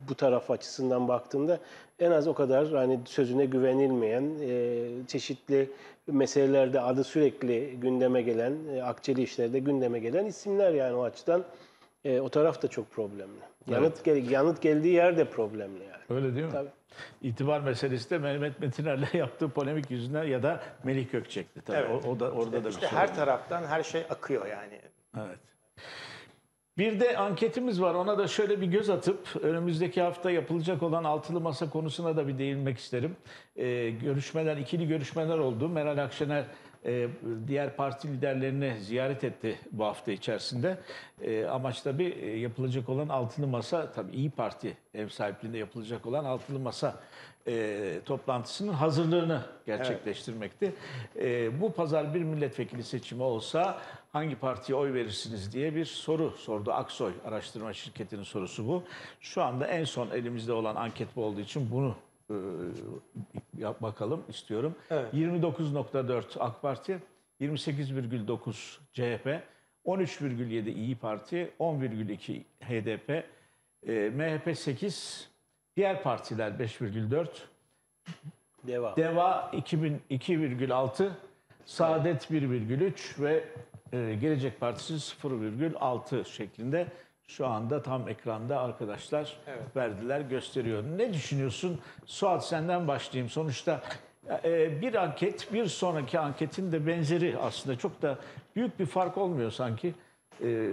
bu taraf açısından baktığında en az o kadar hani sözüne güvenilmeyen, e, çeşitli meselelerde adı sürekli gündeme gelen, e, akçeli işlerde gündeme gelen isimler yani o açıdan e, o taraf da çok problemli. Yanıt gel yanıt geldiği yer de problemli yani. öyle değil mi? Tabii. İtibar meselesi de Mehmet Metiner'le yaptığı polemik yüzünden ya da Melih Gökçek'ti tabii. Evet. O, o da orada da bir İşte sorun. her taraftan her şey akıyor yani. Evet. Bir de anketimiz var. Ona da şöyle bir göz atıp önümüzdeki hafta yapılacak olan altılı masa konusuna da bir değinmek isterim. Ee, görüşmeler, ikili görüşmeler oldu. Meral Akşener e, diğer parti liderlerini ziyaret etti bu hafta içerisinde. E, amaç tabii e, yapılacak olan altılı masa, tabii İyi Parti ev sahipliğinde yapılacak olan altılı masa e, toplantısının hazırlığını gerçekleştirmekti. E, bu pazar bir milletvekili seçimi olsa hangi partiye oy verirsiniz diye bir soru sordu. Aksoy araştırma şirketinin sorusu bu. Şu anda en son elimizde olan anket bu olduğu için bunu e, bakalım istiyorum. 29.4 AK Parti, 28,9 CHP, 13,7 İyi Parti, 10,2 HDP, e, MHP 8, diğer partiler 5,4, Devam. Deva 2000 2,6, Saadet 1,3 ve e, Gelecek Partisi 0,6 şeklinde şu anda tam ekranda arkadaşlar verdiler gösteriyor. Ne düşünüyorsun? Suat senden başlayayım. Sonuçta e, bir anket bir sonraki anketin de benzeri aslında çok da büyük bir fark olmuyor sanki. E,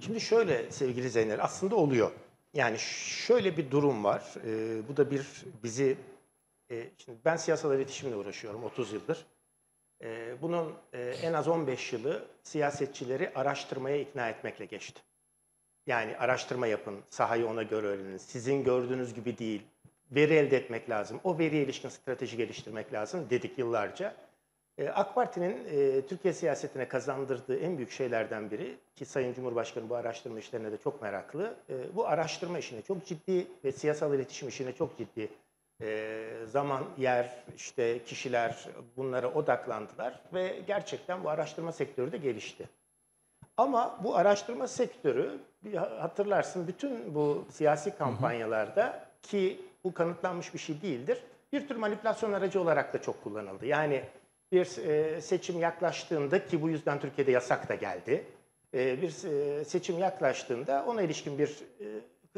Şimdi şöyle sevgili Zeynel aslında oluyor. Yani şöyle bir durum var. Bu da bir bizi e, şimdi ben siyasal iletişimle uğraşıyorum 30 yıldır. Ee, bunun e, en az 15 yılı siyasetçileri araştırmaya ikna etmekle geçti. Yani araştırma yapın, sahayı ona göre öğrenin. Sizin gördüğünüz gibi değil. Veri elde etmek lazım. O veriye ilişkin strateji geliştirmek lazım dedik yıllarca. Ee, AK Parti'nin e, Türkiye siyasetine kazandırdığı en büyük şeylerden biri ki Sayın Cumhurbaşkanı bu araştırma işlerine de çok meraklı. e, bu araştırma işine çok ciddi ve siyasal iletişim işine çok ciddi e, zaman, yer, işte kişiler bunlara odaklandılar ve gerçekten bu araştırma sektörü de gelişti. Ama bu araştırma sektörü hatırlarsın bütün bu siyasi kampanyalarda ki bu kanıtlanmış bir şey değildir. Bir tür manipülasyon aracı olarak da çok kullanıldı. Yani bir e, seçim yaklaştığında ki bu yüzden Türkiye'de yasak da geldi. E, bir e, seçim yaklaştığında ona ilişkin bir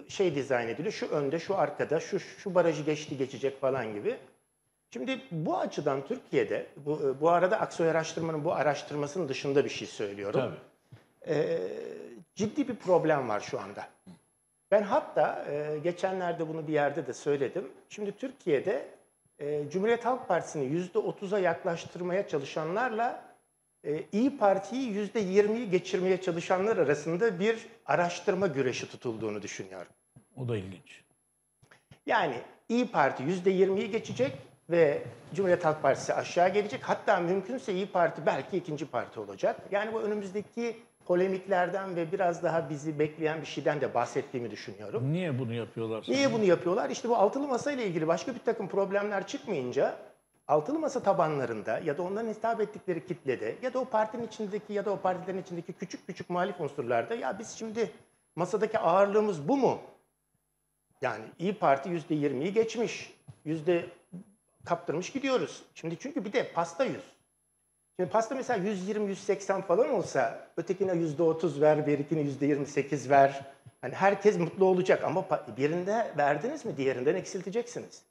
şey dizayn ediliyor. Şu önde, şu arkada, şu şu barajı geçti geçecek falan gibi. Şimdi bu açıdan Türkiye'de bu, bu arada Aksoy araştırmanın bu araştırmasının dışında bir şey söylüyorum. tabii. Ee, ciddi bir problem var şu anda. Ben hatta e, geçenlerde bunu bir yerde de söyledim. Şimdi Türkiye'de e, Cumhuriyet Halk Partisi'ni %30'a yaklaştırmaya çalışanlarla e, İyi Parti'yi %20'yi geçirmeye çalışanlar arasında bir araştırma güreşi tutulduğunu düşünüyorum. O da ilginç. Yani İyi Parti %20'yi geçecek ve Cumhuriyet Halk Partisi aşağı gelecek. Hatta mümkünse İyi Parti belki ikinci parti olacak. Yani bu önümüzdeki polemiklerden ve biraz daha bizi bekleyen bir şeyden de bahsettiğimi düşünüyorum. Niye bunu yapıyorlar? Niye bunu yapıyorlar? İşte bu altılı masa ile ilgili başka bir takım problemler çıkmayınca altılı masa tabanlarında ya da onların hitap ettikleri kitlede ya da o partinin içindeki ya da o partilerin içindeki küçük küçük muhalif unsurlarda ya biz şimdi masadaki ağırlığımız bu mu? Yani İyi Parti yüzde yirmiyi geçmiş. Yüzde kaptırmış gidiyoruz. Şimdi çünkü bir de pasta yüz. Şimdi pasta mesela 120-180 falan olsa ötekine yüzde 30 ver, berikine yüzde 28 ver. Hani herkes mutlu olacak ama birinde verdiniz mi diğerinden eksilteceksiniz.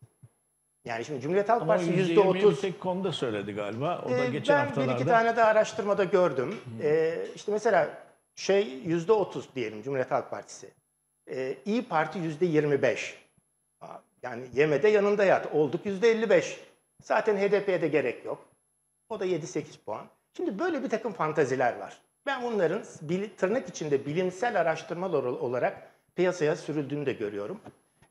Yani şimdi Cumhuriyet Halk Ama Partisi yüzde 20'yi bir 30. tek konuda söyledi galiba. O da Ee, geçen ben haftalarda. bir iki tane de araştırmada gördüm. Ee, işte mesela şey yüzde 30 diyelim Cumhuriyet Halk Partisi. Ee, İyi Parti yüzde 25. Aa, Yani yemede yanında yat. Olduk yüzde 55. Zaten HDP'ye de gerek yok. O da 7-8 puan. Şimdi böyle bir takım fantaziler var. Ben bunların tırnak içinde bilimsel araştırmalar ol- olarak piyasaya sürüldüğünü de görüyorum.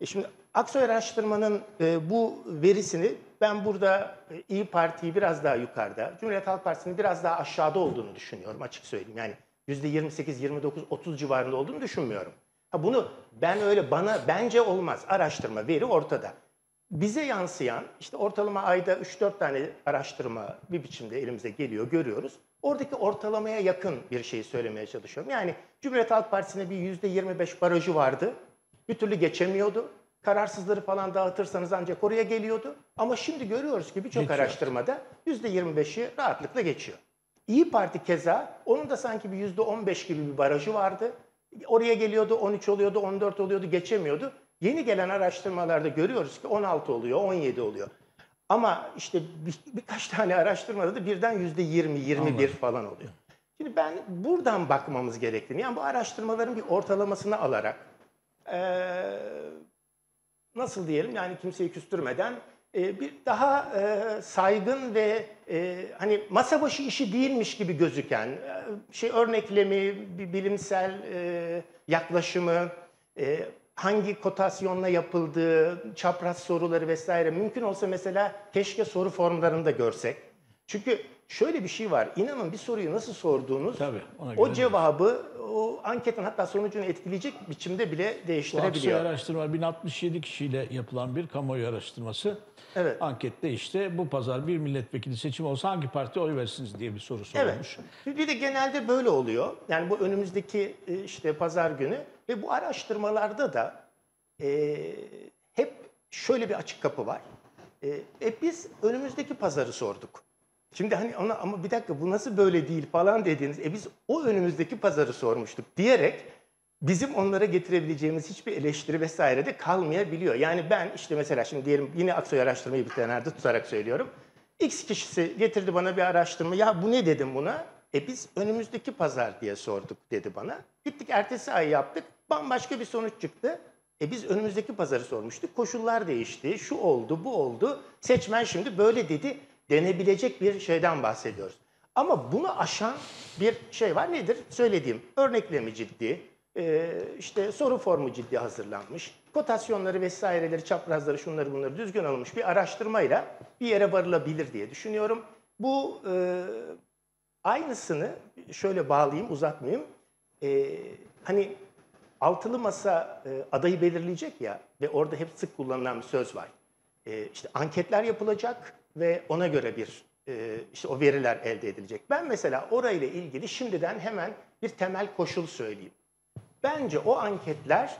E şimdi Aksoy araştırmanın e, bu verisini ben burada e, İyi Parti'yi biraz daha yukarıda, Cumhuriyet Halk Partisi'nin biraz daha aşağıda olduğunu düşünüyorum açık söyleyeyim. Yani %28, 29, 30 civarında olduğunu düşünmüyorum. Ha bunu ben öyle bana bence olmaz. Araştırma, veri ortada. Bize yansıyan işte ortalama ayda 3-4 tane araştırma bir biçimde elimize geliyor, görüyoruz. Oradaki ortalamaya yakın bir şeyi söylemeye çalışıyorum. Yani Cumhuriyet Halk Partisi'ne bir %25 barajı vardı. Bir türlü geçemiyordu. Kararsızları falan dağıtırsanız ancak oraya geliyordu. Ama şimdi görüyoruz ki birçok araştırmada %25'i rahatlıkla geçiyor. İyi Parti keza onun da sanki bir %15 gibi bir barajı vardı. Oraya geliyordu 13 oluyordu 14 oluyordu geçemiyordu. Yeni gelen araştırmalarda görüyoruz ki 16 oluyor 17 oluyor. Ama işte bir- birkaç tane araştırmada da birden yüzde 20, 21 falan oluyor. Şimdi ben buradan bakmamız gerektiğini, yani bu araştırmaların bir ortalamasını alarak, eee, nasıl diyelim yani kimseyi küstürmeden e, bir daha e, saygın ve e, hani masa başı işi değilmiş gibi gözüken e, şey örneklemi, bir bilimsel e, yaklaşımı, e, hangi kotasyonla yapıldığı, çapraz soruları vesaire mümkün olsa mesela keşke soru formlarını da görsek. Çünkü şöyle bir şey var. İnanın bir soruyu nasıl sorduğunuz Tabii, ona o cevabı o anketin hatta sonucunu etkileyecek biçimde bile Bu Aksoy değiştirebiliyor. araştırma 1067 kişiyle yapılan bir kamuoyu araştırması. Evet. Ankette işte bu pazar bir milletvekili seçimi olsa hangi partiye oy verirsiniz diye bir soru sorulmuş. Evet. Bir de genelde böyle oluyor. Yani bu önümüzdeki e, işte pazar günü ve bu araştırmalarda da e, hep şöyle bir açık kapı var. E, e, biz önümüzdeki pazarı sorduk. Şimdi hani ona ama bir dakika bu nasıl böyle değil falan dediğiniz e biz o önümüzdeki pazarı sormuştuk diyerek bizim onlara getirebileceğimiz hiçbir eleştiri vesaire de kalmayabiliyor. Yani ben işte mesela şimdi diyelim yine Aksoy araştırmayı bir kenarda tutarak söylüyorum. X kişisi getirdi bana bir araştırma. Ya bu ne dedim buna? E biz önümüzdeki pazar diye sorduk dedi bana. Gittik ertesi ay yaptık. Bambaşka bir sonuç çıktı. E biz önümüzdeki pazarı sormuştuk. Koşullar değişti. Şu oldu, bu oldu. Seçmen şimdi böyle dedi. Denebilecek bir şeyden bahsediyoruz. Ama bunu aşan bir şey var. Nedir? Söylediğim örneklemi ciddi. e, işte soru formu ciddi hazırlanmış. Kotasyonları vesaireleri, çaprazları, şunları bunları düzgün alınmış bir araştırmayla bir yere varılabilir diye düşünüyorum. Bu e, aynısını şöyle bağlayayım, uzatmayayım. E, hani altılı masa e, adayı belirleyecek ya ve orada hep sık kullanılan bir söz var. E, işte anketler yapılacak ve ona göre bir e, işte o veriler elde edilecek. Ben mesela orayla ilgili şimdiden hemen bir temel koşul söyleyeyim. Bence o anketler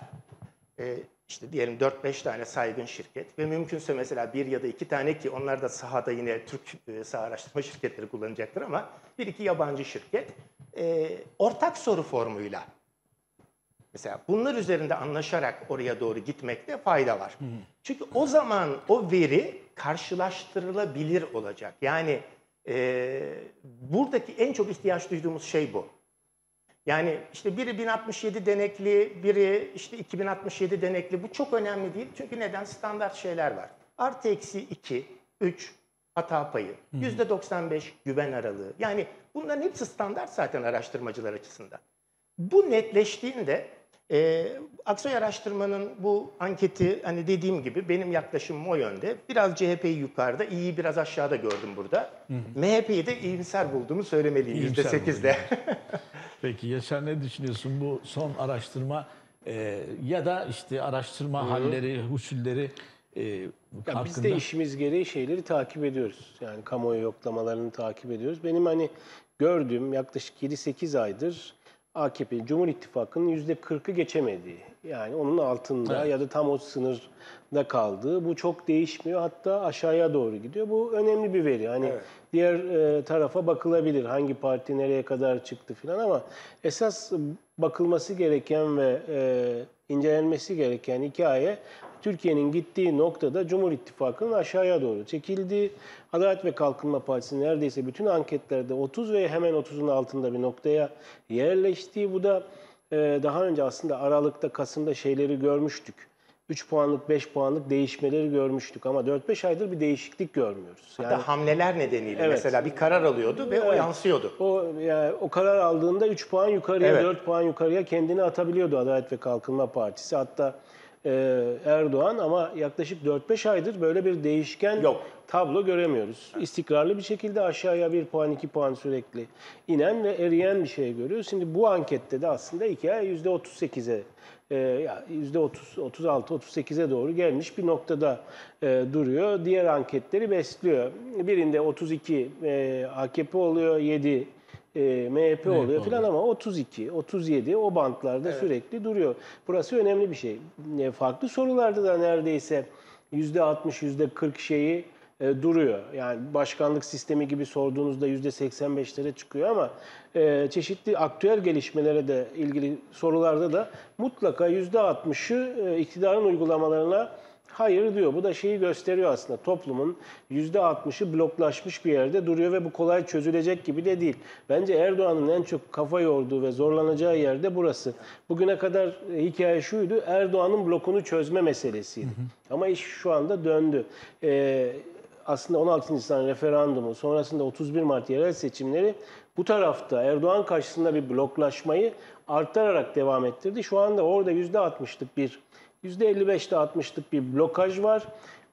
e, işte diyelim 4-5 tane saygın şirket ve mümkünse mesela bir ya da iki tane ki onlar da sahada yine Türk e, saha araştırma şirketleri kullanacaktır ama bir iki yabancı şirket ortak soru formuyla Mesela bunlar üzerinde anlaşarak oraya doğru gitmekte fayda var. Çünkü o zaman o veri karşılaştırılabilir olacak. Yani e, buradaki en çok ihtiyaç duyduğumuz şey bu. Yani işte biri 1067 denekli, biri işte 2067 denekli. Bu çok önemli değil. Çünkü neden? Standart şeyler var. Artı eksi 2, 3 hata payı, %95 güven aralığı. Yani bunların hepsi standart zaten araştırmacılar açısından. Bu netleştiğinde e, Aksoy Araştırma'nın bu anketi hani dediğim gibi benim yaklaşımım o yönde. Biraz CHP'yi yukarıda, iyi biraz aşağıda gördüm burada. MHP'yi de iyimser bulduğumu söylemeliyim İyimser %8'de. Peki Yaşar ne düşünüyorsun bu son araştırma e, ya da işte araştırma halleri, usulleri e, Ya hakkında? biz de işimiz gereği şeyleri takip ediyoruz. Yani kamuoyu yoklamalarını takip ediyoruz. Benim hani gördüğüm yaklaşık 7-8 aydır AKP, Cumhur İttifakı'nın %40'ı geçemediği. Yani onun altında Evet. ya da tam o sınırda kaldığı. Bu çok değişmiyor. Hatta aşağıya doğru gidiyor. Bu önemli bir veri. Hani diğer e, tarafa bakılabilir. Hangi parti nereye kadar çıktı falan ama esas bakılması gereken ve e, incelenmesi gereken hikaye Türkiye'nin gittiği noktada Cumhur İttifakı'nın aşağıya doğru çekildiği, Adalet ve Kalkınma Partisi neredeyse bütün anketlerde 30 ve hemen 30'un altında bir noktaya yerleştiği. Bu da e, daha önce aslında Aralık'ta, Kasım'da şeyleri görmüştük. 3 puanlık, 5 puanlık değişmeleri görmüştük ama 4-5 aydır bir değişiklik görmüyoruz. Yani Hatta hamleler nedeniyle Evet. mesela bir karar alıyordu ve o Evet. yansıyordu. o yani o karar aldığında 3 puan yukarıya, Evet. 4 puan yukarıya kendini atabiliyordu Adalet ve Kalkınma Partisi. Hatta e, Erdoğan ama yaklaşık 4-5 aydır böyle bir değişken Yok. tablo göremiyoruz. İstikrarlı bir şekilde aşağıya 1 puan, 2 puan sürekli inen ve eriyen bir şey görüyoruz. Şimdi bu ankette de aslında hikaye %38'e e, ya %30, 36, 38'e doğru gelmiş bir noktada e, duruyor. Diğer anketleri besliyor. Birinde 32 e, AKP oluyor, 7 e, MHP oluyor falan ama 32, 37 o bantlarda sürekli duruyor. Burası önemli bir şey. E, farklı sorularda da neredeyse %60, %40 şeyi e, duruyor. Yani başkanlık sistemi gibi sorduğunuzda %85'lere çıkıyor ama e, çeşitli aktüel gelişmelere de ilgili sorularda da mutlaka %60'ı e, iktidarın uygulamalarına Hayır diyor. Bu da şeyi gösteriyor aslında. Toplumun %60'ı bloklaşmış bir yerde duruyor ve bu kolay çözülecek gibi de değil. Bence Erdoğan'ın en çok kafa yorduğu ve zorlanacağı yerde burası. Bugüne kadar e, hikaye şuydu. Erdoğan'ın blokunu çözme meselesiydi. Ama iş şu anda döndü. Ee, aslında 16 Nisan referandumu, sonrasında 31 Mart yerel seçimleri bu tarafta Erdoğan karşısında bir bloklaşmayı arttırarak devam ettirdi. Şu anda orada %60'lık bir, %55'te 60'lık bir blokaj var.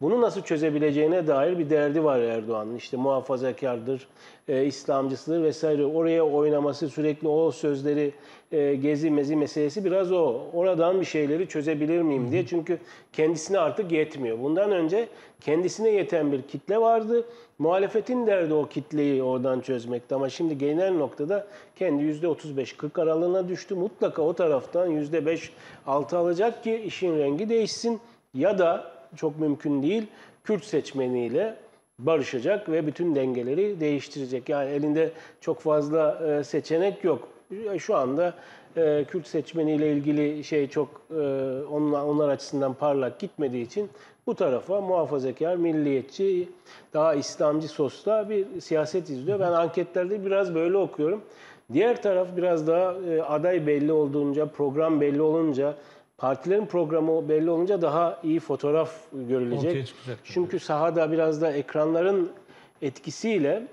Bunu nasıl çözebileceğine dair bir derdi var Erdoğan'ın. İşte muhafazakardır, e, İslamcısıdır vesaire. Oraya oynaması sürekli o sözleri e, gezi mezi meselesi biraz o. Oradan bir şeyleri çözebilir miyim diye. Çünkü kendisine artık yetmiyor. Bundan önce kendisine yeten bir kitle vardı. Muhalefetin derdi o kitleyi oradan çözmekti. Ama şimdi genel noktada kendi %35-40 aralığına düştü. Mutlaka o taraftan %5-6 alacak ki işin rengi değişsin. Ya da çok mümkün değil Kürt seçmeniyle barışacak ve bütün dengeleri değiştirecek. Yani elinde çok fazla e, seçenek yok. Şu anda e, Kürt seçmeniyle ilgili şey çok e, onlar, onlar açısından parlak gitmediği için bu tarafa muhafazakar, milliyetçi, daha İslamcı sosla bir siyaset izliyor. Ben anketlerde biraz böyle okuyorum. Diğer taraf biraz daha e, aday belli olduğunca, program belli olunca, partilerin programı belli olunca daha iyi fotoğraf görülecek. Çünkü sahada biraz da ekranların etkisiyle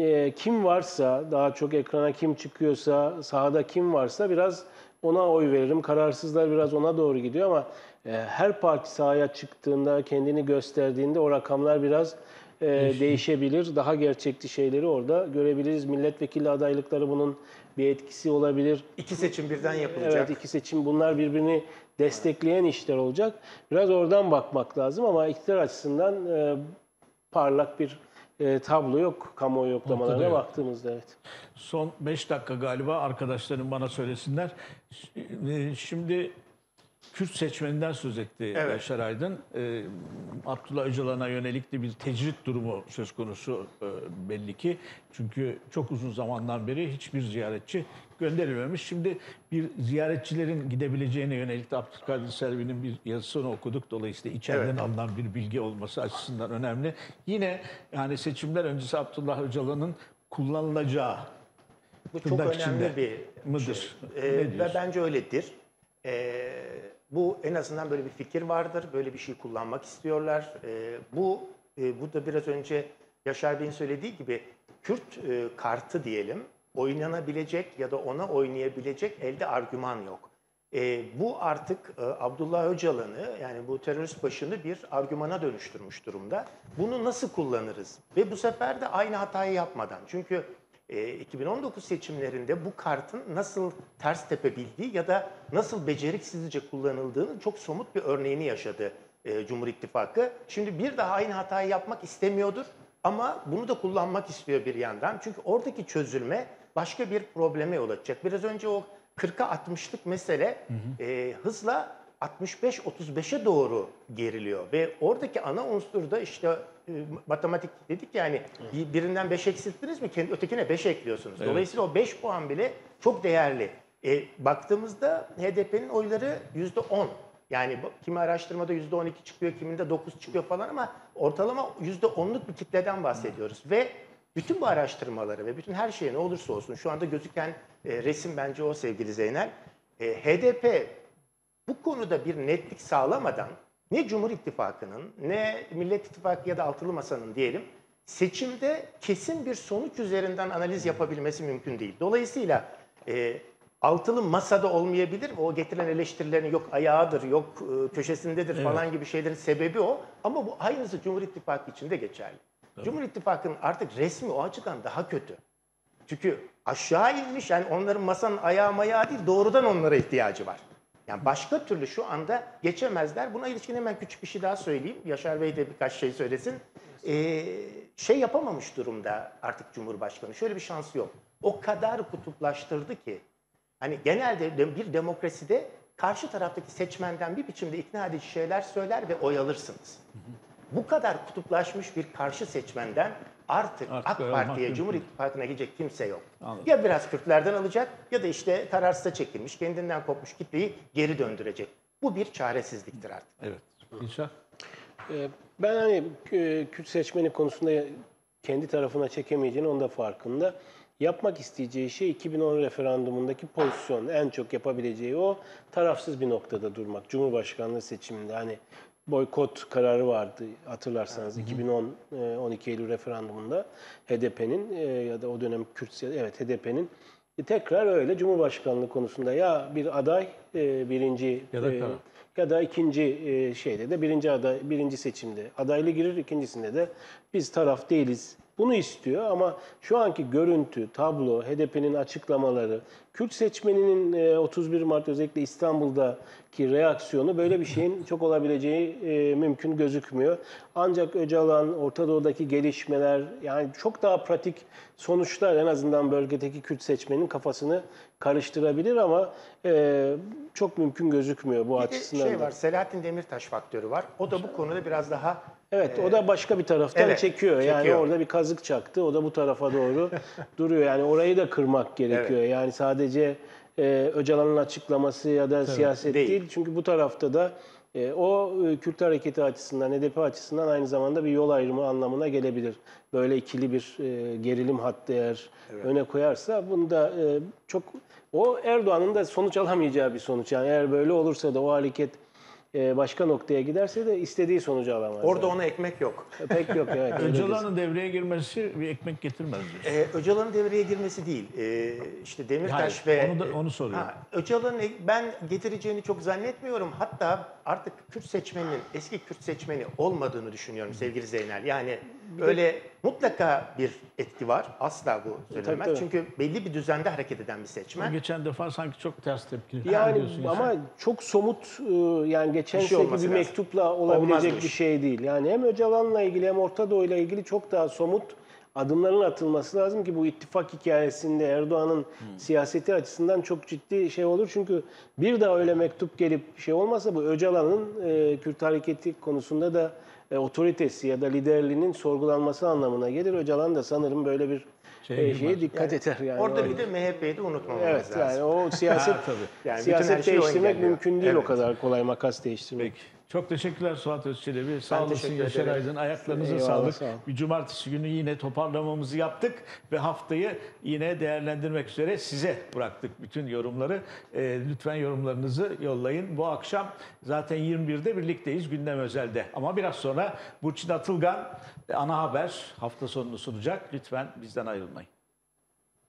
e, kim varsa, daha çok ekrana kim çıkıyorsa, sahada kim varsa biraz ona oy veririm. Kararsızlar biraz ona doğru gidiyor ama e, her parti sahaya çıktığında, kendini gösterdiğinde o rakamlar biraz e, değişebilir. Daha gerçekçi şeyleri orada görebiliriz. Milletvekili adaylıkları bunun bir etkisi olabilir. İki seçim birden yapılacak. Evet iki seçim bunlar birbirini destekleyen işler olacak. Biraz oradan bakmak lazım ama iktidar açısından e, parlak bir e, tablo yok kamuoyu yoklamalarına yok. baktığımızda evet. Son 5 dakika galiba arkadaşlarım bana söylesinler. Ş- Şimdi Kürt seçmeninden söz etti Evet. Yaşar Aydın. Ee, Abdullah Öcalan'a yönelik de bir tecrit durumu söz konusu e, belli ki. Çünkü çok uzun zamandan beri hiçbir ziyaretçi gönderilmemiş. Şimdi bir ziyaretçilerin gidebileceğine yönelik de Abdülkadir Selvi'nin bir yazısını okuduk. Dolayısıyla içeriden Evet. alınan bir bilgi olması açısından önemli. Yine yani seçimler öncesi Abdullah Öcalan'ın kullanılacağı Bu çok önemli içinde bir mıdır? şey. Ee, ve bence öyledir. Ee, bu en azından böyle bir fikir vardır. Böyle bir şey kullanmak istiyorlar. Ee, bu e, bu da biraz önce Yaşar Bey'in söylediği gibi Kürt e, kartı diyelim oynanabilecek ya da ona oynayabilecek elde argüman yok. Ee, bu artık e, Abdullah Öcalan'ı yani bu terörist başını bir argümana dönüştürmüş durumda. Bunu nasıl kullanırız? Ve bu sefer de aynı hatayı yapmadan. Çünkü e, 2019 seçimlerinde bu kartın nasıl ters tepebildiği ya da nasıl beceriksizce kullanıldığının çok somut bir örneğini yaşadı e, Cumhur İttifakı. Şimdi bir daha aynı hatayı yapmak istemiyordur ama bunu da kullanmak istiyor bir yandan. Çünkü oradaki çözülme başka bir probleme yol açacak. Biraz önce o 40'a 60'lık mesele e, hızla 65-35'e doğru geriliyor ve oradaki ana unsur da işte e, matematik dedik yani bir- birinden 5 eksilttiniz mi kendi ötekine 5 ekliyorsunuz. Dolayısıyla o 5 puan bile çok değerli. E, baktığımızda HDP'nin oyları %10. Yani kimi araştırmada %12 çıkıyor, kiminde 9 çıkıyor falan ama ortalama %10'luk bir kitleden bahsediyoruz. Ve bütün bu araştırmaları ve bütün her şeye ne olursa olsun şu anda gözüken e, resim bence o sevgili Zeynel. E, HDP bu konuda bir netlik sağlamadan ne Cumhur İttifakı'nın ne Millet İttifakı ya da Altılı Masa'nın diyelim seçimde kesin bir sonuç üzerinden analiz yapabilmesi mümkün değil. Dolayısıyla e, Altılı Masa'da olmayabilir. O getirilen eleştirilerin yok ayağıdır, yok e, köşesindedir falan gibi şeylerin sebebi o. Ama bu aynısı Cumhur İttifakı için de geçerli. Cumhur İttifakı'nın artık resmi o açıdan daha kötü. Çünkü aşağı inmiş yani onların masanın ayağı mayağı değil doğrudan onlara ihtiyacı var. Yani başka türlü şu anda geçemezler. Buna ilişkin hemen küçük bir şey daha söyleyeyim. Yaşar Bey de birkaç şey söylesin. Ee, şey yapamamış durumda artık Cumhurbaşkanı. Şöyle bir şansı yok. O kadar kutuplaştırdı ki. Hani genelde de- bir demokraside karşı taraftaki seçmenden bir biçimde ikna edici şeyler söyler ve oy alırsınız. Bu kadar kutuplaşmış bir karşı seçmenden artık, Artık AK Parti'ye, Cumhur İttifakı'na gidecek kimse yok. Anladım. Ya biraz Kürtlerden alacak ya da işte kararsıza çekilmiş, kendinden kopmuş kitleyi geri döndürecek. Bu bir çaresizliktir artık. Evet. İnşallah. Ee, Ben hani e, Kürt seçmeni konusunda kendi tarafına çekemeyeceğini onun da farkında. Yapmak isteyeceği şey 2010 referandumundaki pozisyon. En çok yapabileceği o tarafsız bir noktada durmak. Cumhurbaşkanlığı seçiminde hani boykot kararı vardı hatırlarsanız. 2010 e, 12 Eylül referandumunda HDP'nin e, ya da o dönem Kürt evet HDP'nin tekrar öyle Cumhurbaşkanlığı konusunda ya bir aday e, birinci Ya da e, ya da ikinci e, şeyde de birinci aday birinci seçimde adaylı girir ikincisinde de biz taraf değiliz. Bunu istiyor ama şu anki görüntü, tablo, HDP'nin açıklamaları, Kürt seçmeninin e, 31 Mart özellikle İstanbul'daki reaksiyonu böyle bir şeyin çok olabileceği e, mümkün gözükmüyor. Ancak Öcalan, Orta Doğu'daki gelişmeler yani çok daha pratik sonuçlar en azından bölgedeki Kürt seçmenin kafasını karıştırabilir ama e, çok mümkün gözükmüyor bu Bir açısından şey da. var, Selahattin Demirtaş faktörü var. O da bu konuda biraz daha Evet o da başka bir taraftan evet, çekiyor. Yani çekiyor. orada bir kazık çaktı. O da bu tarafa doğru duruyor. Yani orayı da kırmak gerekiyor. Yani sadece e, Öcalan'ın açıklaması ya da siyaset Değil. değil. Çünkü bu tarafta da e, o e, Kürt hareketi açısından, HDP açısından aynı zamanda bir yol ayrımı anlamına gelebilir. Böyle ikili bir e, gerilim hattı eğer öne koyarsa bunda e, çok o Erdoğan'ın da sonuç alamayacağı bir sonuç. Yani eğer böyle olursa da o hareket e, başka noktaya giderse de istediği sonucu alamaz. orada yani. ona ekmek yok. Pek yok evet. Öcalan'ın devreye girmesi bir ekmek getirmez. Ee, Öcalan'ın devreye girmesi değil. Ee, işte Demirtaş Hayır, ve... onu da- onu soruyorum. Ha, Öcalan'ın ben getireceğini çok zannetmiyorum. Hatta artık Kürt seçmeninin eski Kürt seçmeni olmadığını düşünüyorum sevgili Zeynel. Yani öyle mutlaka bir etki var. Asla bu söylemez. tabii. Çünkü belli bir düzende hareket eden bir seçmen. Geçen defa sanki çok ters tepkili. Yani ama sen. çok somut e, yani geçen Bir şey bir lazım. mektupla olabilecek Olmazmış. bir şey değil. Yani hem Öcalan'la ilgili hem Orta Doğu'yla ilgili çok daha somut adımların atılması lazım ki bu ittifak hikayesinde Erdoğan'ın Hmm. siyaseti açısından çok ciddi şey olur. Çünkü bir daha öyle mektup gelip şey olmasa bu Öcalan'ın e, Kürt hareketi konusunda da e, otoritesi ya da liderliğinin sorgulanması anlamına gelir. Öcalan da sanırım böyle bir Şeye e, şeye dikkat eder yani. Orada O- bir de MHP'yi de unutmamamız Evet lazım. yani o siyaset Ha, tabii. Yani bütün siyaset her şeyi o değiştirmek mümkün değil o Evet. kadar kolay makas değiştirmek. Peki. Çok teşekkürler Suat Özçelebi. Sağ olasın Yaşar. Aydın. Ayaklarınıza Eyvallah, sağlık. sağ. Bir cumartesi günü yine toparlamamızı yaptık ve haftayı yine değerlendirmek üzere size bıraktık bütün yorumları. Ee, lütfen yorumlarınızı yollayın. Bu akşam zaten 21'de birlikteyiz gündem özelde. Ama biraz sonra Burçin Atılgan e, ana haber hafta sonunu sunacak. Lütfen bizden ayrılmayın.